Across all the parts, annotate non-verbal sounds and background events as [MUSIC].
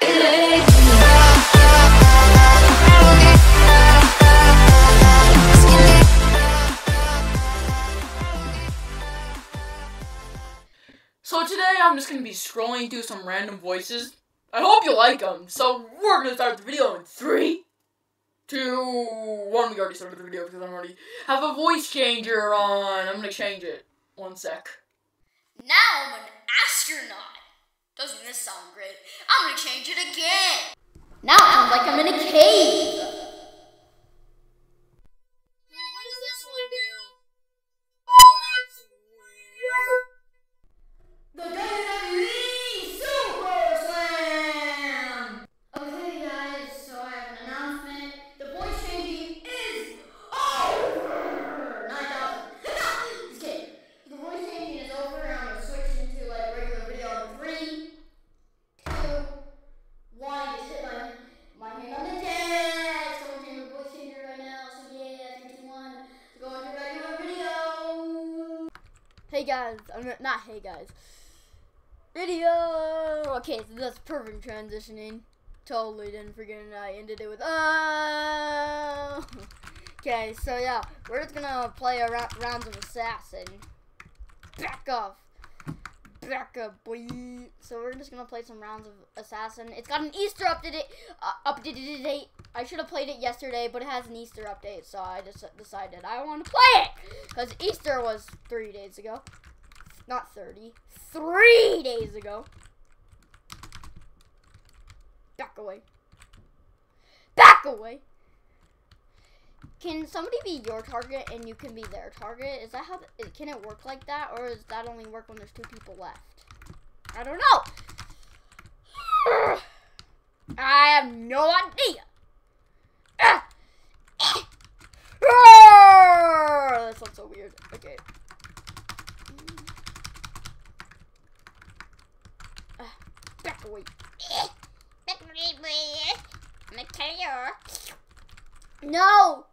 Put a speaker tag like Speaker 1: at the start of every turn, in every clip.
Speaker 1: So today I'm just gonna be scrolling through some random voices. I hope you like them. So we're gonna start the video in three, two, one. We already started the video because I'm already have a voice changer on. I'm gonna change it. One sec.
Speaker 2: Now I'm an astronaut. Doesn't this sound great? I'm gonna change it again. Now it sounds like I'm in a cave. Guys, I'm not- not hey guys. Video. Okay, so that's perfect transitioning. Totally didn't forget it. I ended it with oh. [LAUGHS] Okay, so yeah, we're just gonna play a ra- rounds of assassin. Back off. Back up, boy. So we're just gonna play some rounds of assassin. It's got an Easter update. Uh, updated date. I should have played it yesterday, but it has an Easter update, so I just decided I want to play it because Easter was three days ago, not thirty. Three days ago. Back away. Back away. Can somebody be your target and you can be their target? Is that how? Can it work like that, or does that only work when there's two people left? I don't know. [SIGHS] I have no idea. Ah! Ah! Ah! That sounds so weird. Okay. Ah, [SIGHS] Back away. [LAUGHS] Back away. I'm gonna tell you. No.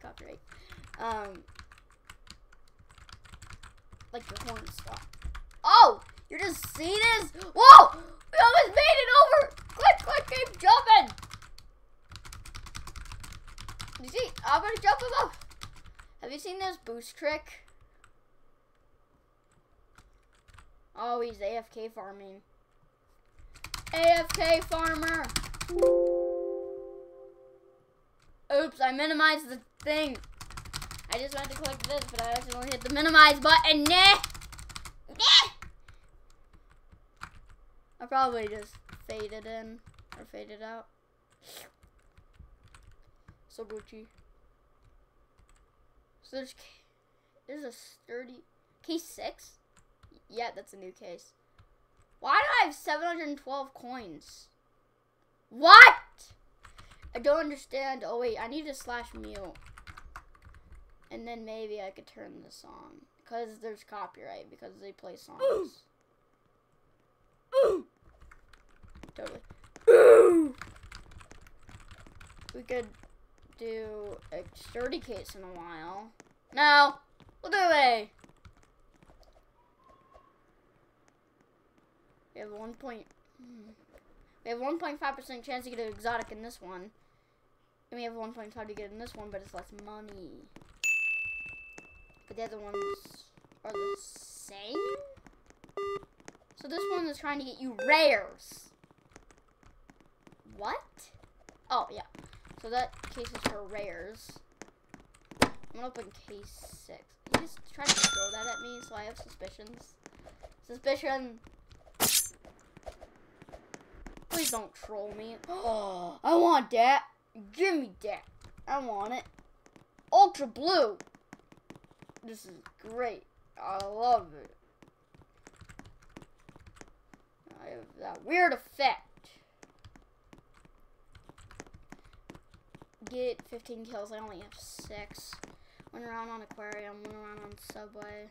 Speaker 2: Copyright. Um. Like the horn stop. Oh, you just see this? Whoa! We almost made it over. Quick, quick, keep jumping. You see? I'm gonna jump above. Have you seen this boost trick? Oh, he's AFK farming. AFK farmer. Oops, I minimized the thing. I just went to click this, but I accidentally hit the minimize button. Nah. Nah. I probably just faded in or faded out. So Gucci. So there's there's a sturdy case six. Yeah, that's a new case. Why do I have 712 coins? What? I don't understand. Oh wait, I need to slash mute. And then maybe I could turn this on. Because there's copyright, because they play songs. [GASPS] Totally. We could do a sturdy case in a while. No! We'll do a We have one point. hmm. We have 1.5% chance to get an exotic in this one. And we have 1.5 to get in this one, but it's less money. But the other ones are the same? So this one is trying to get you rares. What? Oh, yeah. So that case is for rares. I'm gonna open case 6. He just tried to throw that at me, so I have suspicions. Suspicion Please don't troll me. Oh, [GASPS] I want that. Give me that. I want it. Ultra blue. This is great. I love it. I have that weird effect. get 15 kills. I only have six. One round on aquarium, one round on subway.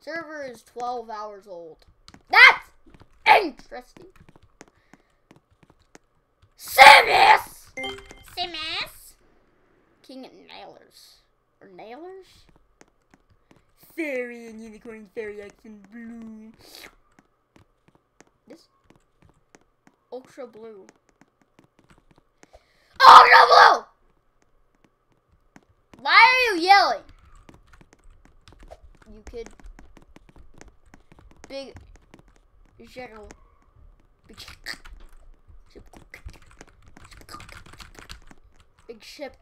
Speaker 2: Server is 12 hours old. That's interesting. Simus! Simus? King of Nailers. Or Nailers? Fairy and Unicorn Fairy X and Blue. This? Ultra Blue. Ultra blue! Why are you yelling? You kid. Big. General. Big ship. Big ship.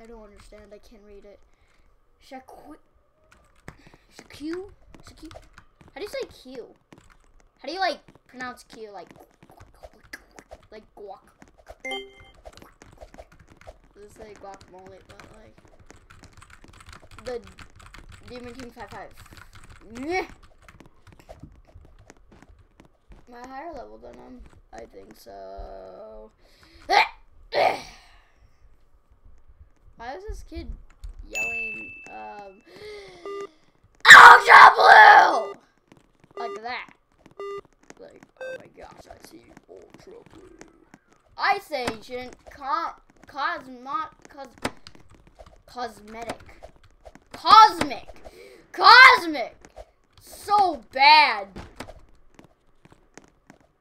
Speaker 2: I don't understand. I can't read it. Shaku? Shaku? How do you say Q? How do you like pronounce Q? Like, like guac. Let's say guacamole, but like the Demon King Five Five. Meh. Am I higher level than him? I think so. [COUGHS] Why is this kid yelling, um, [GASPS] Ultra Blue! Like that. Like, oh my gosh, I see Ultra Blue. Ice Agent, co- cosmo- cos- cosmetic. Cosmic! Cosmic! So bad!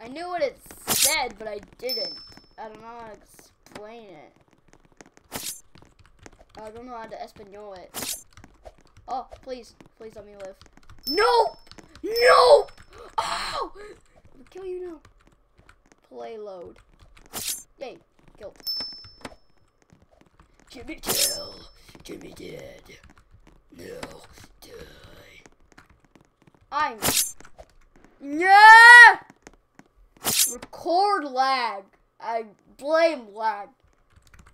Speaker 2: I knew what it said, but I didn't. I don't know how to explain it. I don't know how to Espanol it. Oh, please, please let me live. No! No! Oh! I'll kill you now. Play load. Yay, killed. Jimmy kill. Jimmy dead. No, die. I'm. Yeah! Record lag. I blame lag.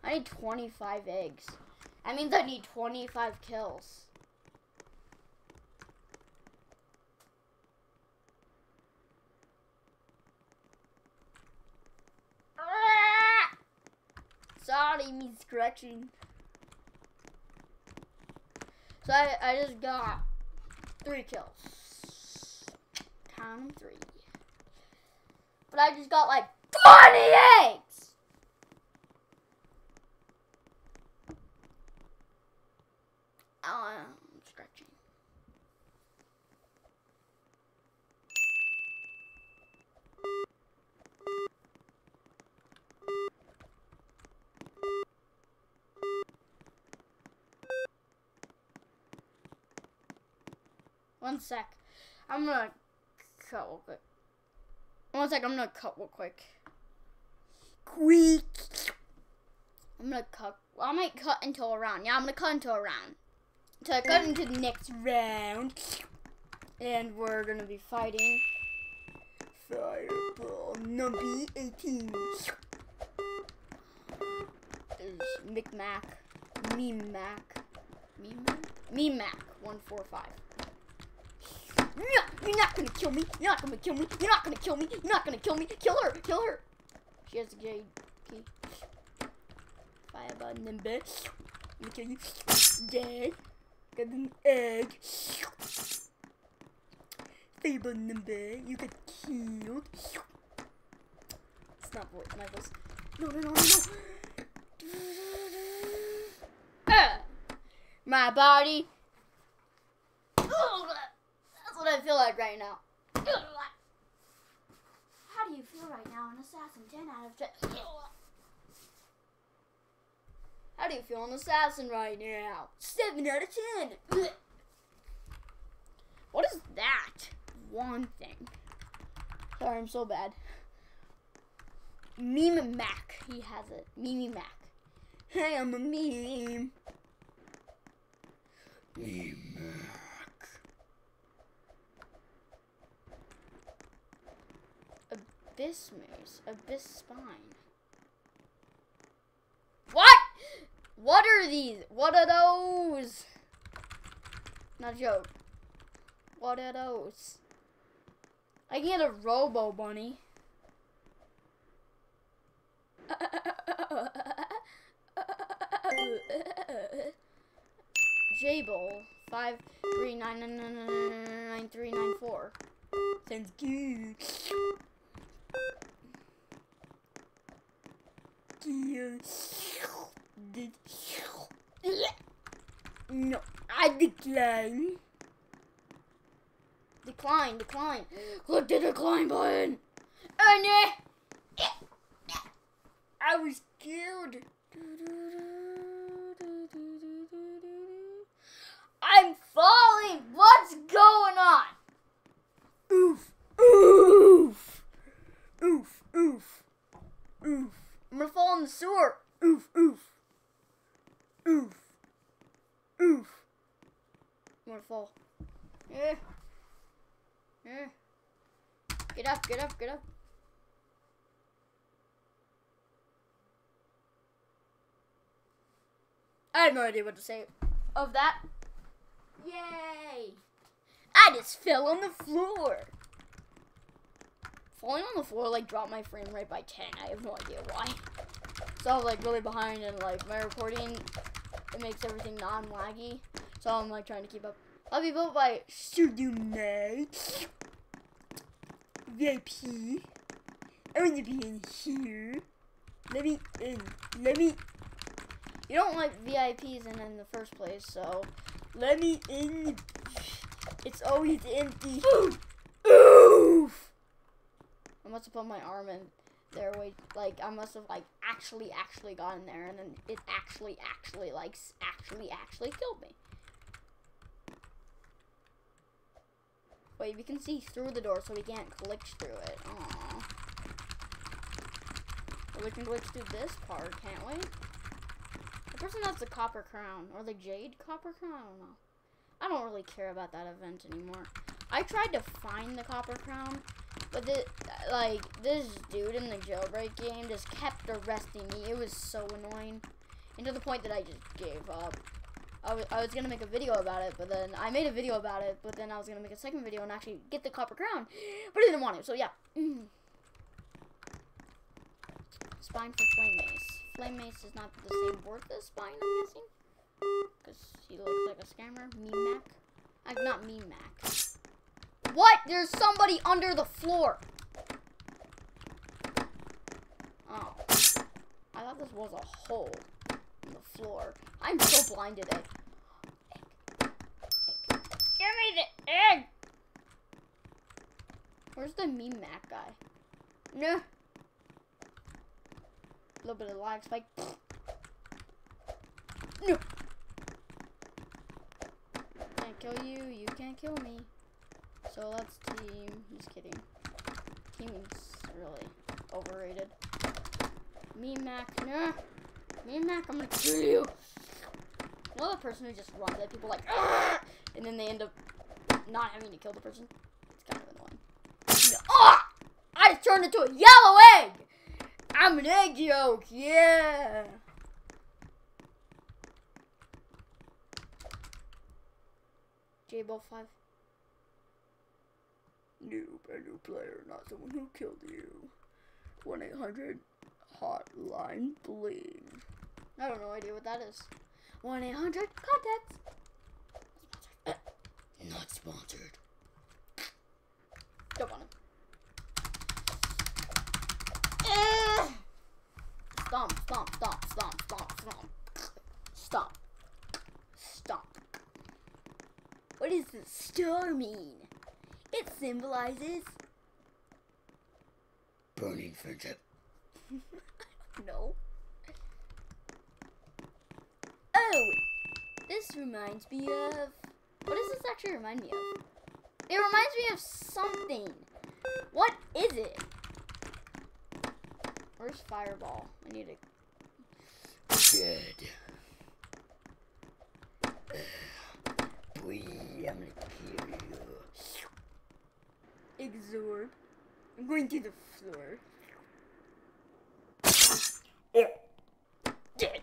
Speaker 2: I need 25 eggs. That means I need 25 kills. Ah! Sorry, me scratching. So I, I just got three kills. 'em three. But I just got like 20 eggs! Oh, I'm um, scratching. One sec. I'm gonna cut real quick. One sec, I'm gonna cut real quick. Quick. I'm gonna cut. I might cut into a round. Yeah, I'm gonna cut into a round. So I cut into the next round. And we're gonna be fighting. Fireball number 18. There's Micmac. Meme Mac. Meme Mac? Meme Mac 145. You're not gonna kill me. You're not gonna kill me. You're not gonna kill me. You're not gonna kill me. Kill her. Kill her. She has a jade key. Fireball number. I'm gonna kill you. Dead. Got an egg. Fireball number. You get killed. It's not voice. My voice. No, no, no, no, no. Ah. My body. That's what I feel like right now. How do you feel right now, an assassin? 10 out of 10. How do you feel, an assassin, right now? 7 out of 10. What is that? One thing. Sorry, I'm so bad. Meme Mac. He has it. Meme Mac. Hey, I'm a meme. Meme Mac. Abyss Maze. Abyss Spine. What? What are these? What are those? Not a joke. What are those? I can get a Robo Bunny. J Bowl five three nine nine nine nine nine three nine four. Sounds good. No, I decline. Decline, decline. Click the decline button. Oh no! I was killed. I'm falling. What's going on? Oof, oof, oof, oof, oof. I'm gonna fall in the sewer. Oof, oof, oof, oof. I'm gonna fall. Yeah. Yeah. Get up, get up, get up. I have no idea what to say of that. Yay! I just fell on the floor. Falling on the floor like dropped my frame rate by 10. I have no idea why. So I was like really behind and like my recording it makes everything non-laggy. So I'm like trying to keep up. I'll be built by Studio Night. VIP. I want to be in here. Let me in. Let me. You don't like VIPs in in the first place, so let me in. It's always empty. Oof! I must have put my arm in there. Wait, like I must have like actually, actually gotten there, and then it actually, actually, like actually, actually killed me. Wait, we can see through the door, so we can't glitch through it. Aww. We can glitch through this part, can't we? The person has the copper crown, or the jade copper crown, I don't know. I don't really care about that event anymore. I tried to find the copper crown, but the, like this dude in the jailbreak game just kept arresting me. It was so annoying, and to the point that I just gave up. I was, I was gonna make a video about it, but then I made a video about it, but then I was gonna make a second video and actually get the copper crown, but I didn't want it. So yeah. [CLEARS THROAT] Spine for flame mace. Flame mace is not the same word as spine, I'm guessing, because he looks like a scammer. Meme Mac. I'm not Meme Mac. What? There's somebody under the floor. Oh. I thought this was a hole in the floor. I'm so blind today. Egg. Egg. Give me the egg! Where's the meme Mac guy? No. A little bit of lag spike. No. Can't kill you, you can't kill me. So that's team. Just kidding. Team's really overrated. Me Mac, nah. Me Mac, I'm gonna kill you. The person who just runs at people like, "Argh!" and then they end up not having to kill the person. It's kind of annoying. Ah! I turned into a yellow egg. I'm an egg yolk, yeah. J Ball Five. Noob, a new player, not someone who killed you. 1 800 Hotline Bling. I don't know idea what that is. 1 800 Contacts. [COUGHS] Not sponsored. Don't want to. Eh. Stomp, stomp, stomp, stomp, stomp, stomp. Stomp. Stomp. What does the star mean? It symbolizes burning friendship. [LAUGHS] no. Oh, this reminds me of. What does this actually remind me of? It reminds me of something. What is it? Where's Fireball? I need a. Good. Uh, boy, I'm gonna kill you. Exorb. I'm going to the floor. Oh. Dead.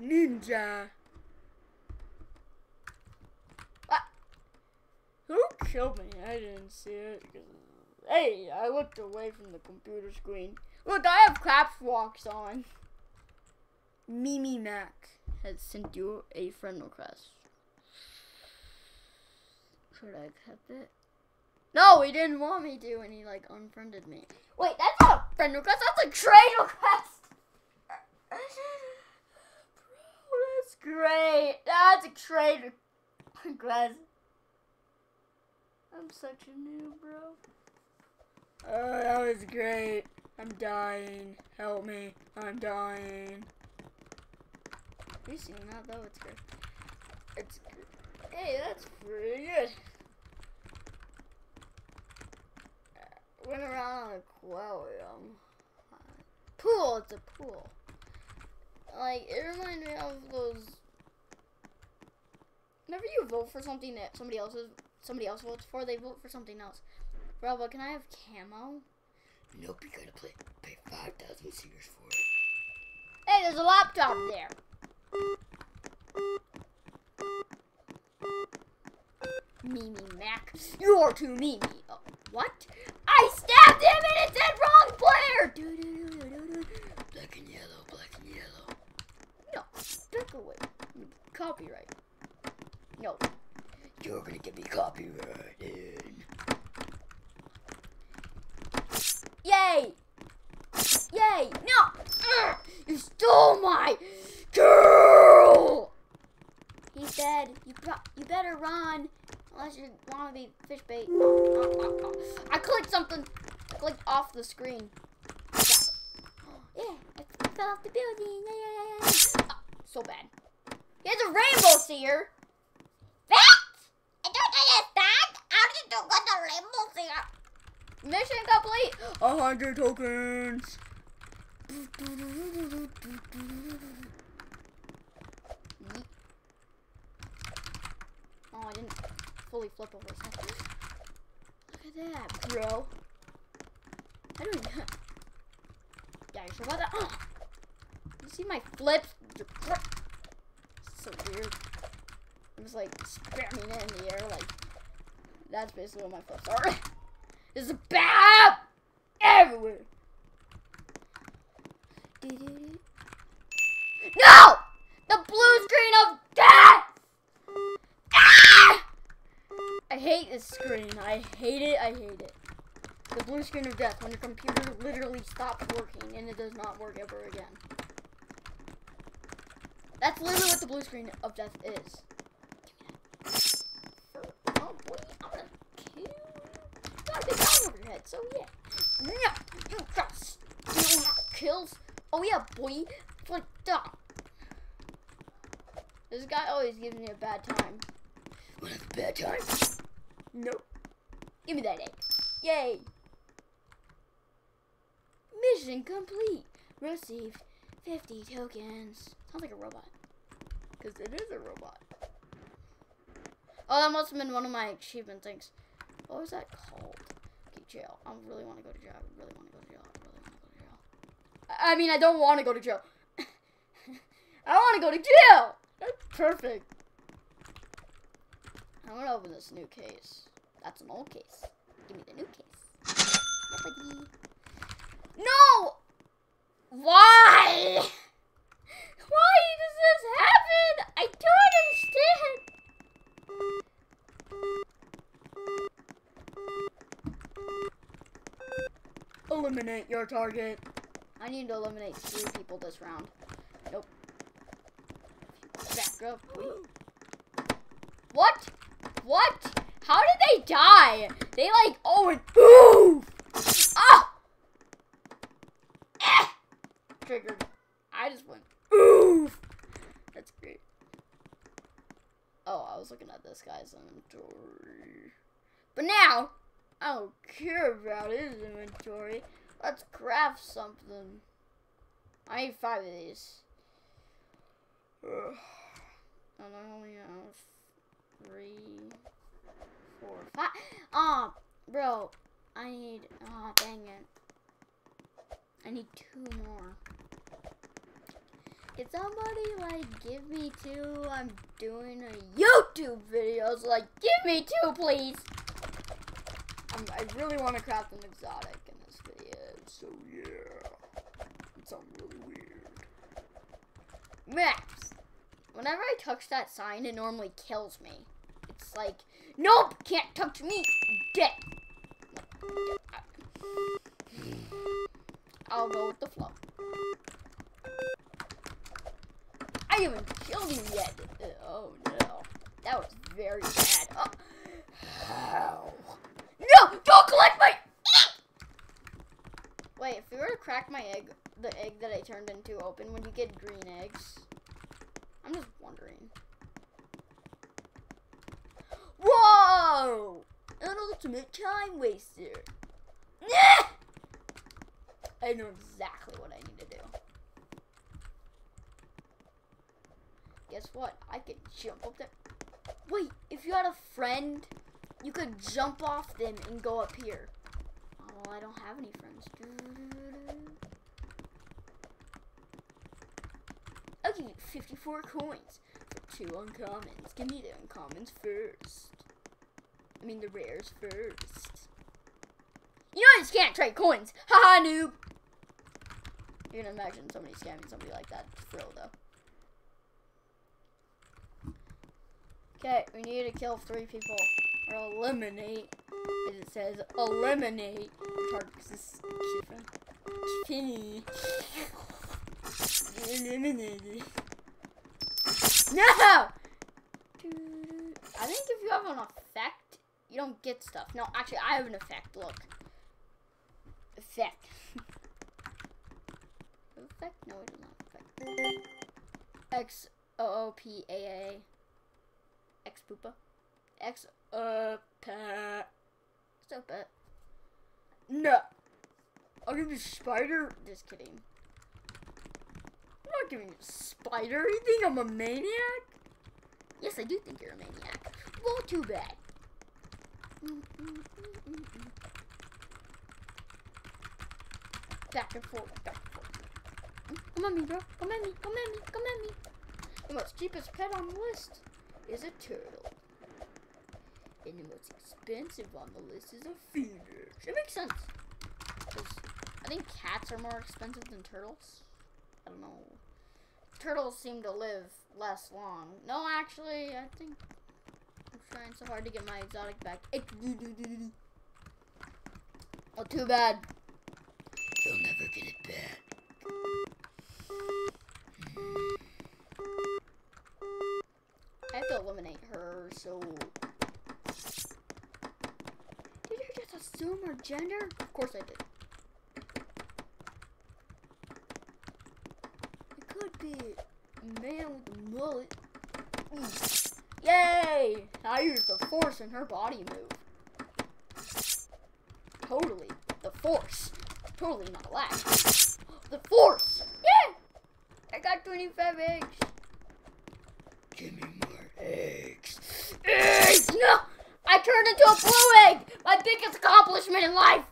Speaker 2: Ninja. Ah. Who killed me? I didn't see it. Hey, I looked away from the computer screen. Look, I have caps locks on. Mimi Mac has sent you a friend request. Should I accept it? No, he didn't want me to, and he like unfriended me. Wait, that's not a friend request. That's a trade request. Bro, that's great. That's a trade request. I'm such a noob, bro. Oh, that was great. I'm dying. Help me. I'm dying. Have you seen that though? It's good. It's great. Hey, that's pretty good. Went around an aquarium. Pool, it's a pool. Like, it reminds me of those. Whenever you vote for something that somebody else is, somebody else votes for, they vote for something else. Bravo, can I have camo?
Speaker 3: Nope, you gotta play, pay 5,000 seers for it.
Speaker 2: Hey, there's a laptop there. Mimi Mac, you're too Mimi. Oh, what? I stabbed him and it said wrong player. Do-do-do-do-do-do.
Speaker 3: Black and yellow, black and yellow.
Speaker 2: No, back away. Copyright. No.
Speaker 3: You're gonna get me copyrighted.
Speaker 2: Yay! Yay! No! You stole my girl! He's dead. You you better run. Unless you want to be fish bait. Oh, oh, oh, oh. I clicked something. I clicked off the screen. [GASPS] Yeah, I fell off the building. Yeah, yeah, yeah, yeah. Oh, so bad. He has a rainbow seer. What? I don't understand. How did you get the rainbow seer? Mission complete. A hundred tokens. Mm. Oh, I didn't fully flip over his head. Look at that, bro. I don't. Yeah, you sure about that? Oh. You see my flips? So weird. I'm just like spamming it in the air, like that's basically what my flips are. [LAUGHS] There's a bad everywhere. No! The blue screen of death! Ah! I hate this screen. I hate it. I hate it. The blue screen of death when your computer literally stops working and it does not work ever again. That's literally what the blue screen of death is. Oh boy, I'm gonna kill you. Got a big gun so yeah. Yeah, you got steal my kills. Oh yeah, boy. Like that. This guy always gives me a bad time.
Speaker 3: Wanna a bad time?
Speaker 2: Nope. Give me that egg. Yay. Mission complete. Received 50 tokens. Sounds like a robot. Because it is a robot. Oh, that must have been one of my achievement things. What was that called? Okay, jail. I really want to go to jail. I really want to go to jail. I really want to go to jail. I I mean, I don't want to go to jail. [LAUGHS] I want to go to jail. That's perfect. I'm gonna open this new case. That's an old case. Give me the new case. No! Why? [LAUGHS] Why does this happen? I don't understand. Eliminate your target. I need to eliminate three people this round. Nope. Back up, please. What? What? How did they die? They like oh and ooh. Ah! Eh! Triggered. I just went oof. That's great. Oh, I was looking at this guy's inventory. But now, I don't care about his inventory. Let's craft something. I need five of these. Ugh. I only have three, four, five. Ah, bro, I need. Ah, dang it. I need two more. Can somebody like give me two? I'm doing a YouTube video, so like give me two, please. Um, I really want to craft an exotic in this video, so yeah. It sounds really weird. Max, whenever I touch that sign, it normally kills me. It's like, nope, can't touch me, dead. I'll go with the flow. I haven't killed you yet. Oh no, that was very bad. Oh.
Speaker 3: How?
Speaker 2: No, don't collect my. Wait, if you were to crack my egg, the egg that I turned into open when you get green eggs? I'm just wondering. Whoa! An ultimate time waster. Nah! I know exactly what I need to do. Guess what? I could jump up there. Wait, if you had a friend, you could jump off them and go up here. Oh, well, I don't have any friends. You 54 coins for two uncommons. Give me the uncommons first. I mean the rares first. You know I just can't trade coins. Haha, noob. You can imagine somebody scamming somebody like that. Thrill though. Okay, we need to kill three people. Or eliminate. It says, eliminate. It's hard because it's Kiffin. Eliminated. No! I think if you have an effect, you don't get stuff. No, actually, I have an effect. Look. Effect. [LAUGHS] effect? No, it does not effect. X O O P A A. X poopa. X uh. Stop it. No. I'll give you spider. Just kidding. I'm not giving you spider. You think I'm a maniac? Yes, I do think you're a maniac. Well, too bad. Back and forth, back and. Come at me, bro. Come at me. Come at me. Come at me. The most cheapest pet on the list is a turtle. And the most expensive on the list is a phoenix. It makes sense. I think cats are more expensive than turtles. I don't know. Turtles seem to live less long. No, actually, I think I'm trying so hard to get my exotic back. Oh, too bad.
Speaker 3: You'll never get it back.
Speaker 2: I have to eliminate her, so. Did you just assume her gender? Of course I did. It could be a man with a mullet. Yay! I used the force in her body move. Totally. The force. Totally not lag. [GASPS] The force! Yeah! I got 25 eggs.
Speaker 3: Give me more eggs.
Speaker 2: Eggs! No! I turned into a blue egg! My biggest accomplishment in life!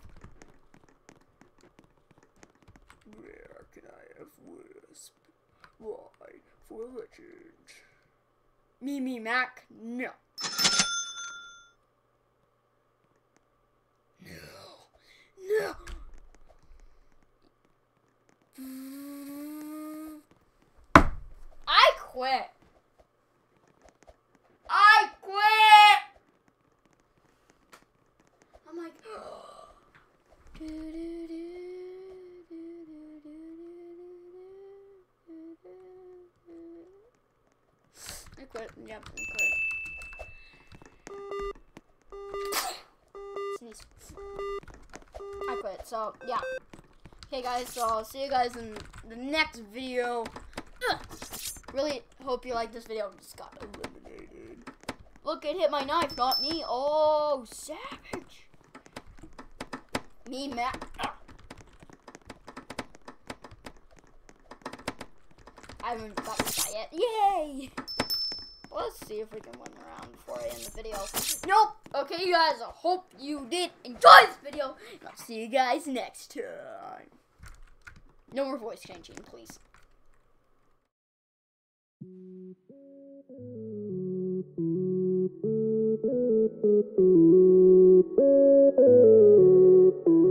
Speaker 3: Where can I have wisp? Why for legend?
Speaker 2: Me, me, Mac? No.
Speaker 3: No.
Speaker 2: No! I quit. I quit! I'm like, I quit. Yep, I quit. I quit. So, yeah. Okay, guys, so I'll see you guys in the next video. Really hope you like this video. I Just got eliminated. Look, it hit my knife, not me. Oh, savage. Me, Matt. I haven't got this guy yet. Yay! Let's see if we can win around before I end the video. Nope. Okay, you guys. I hope you did enjoy this video. I'll see you guys next time. No more voice changing, please. Thank you.
Speaker 4: Thank you.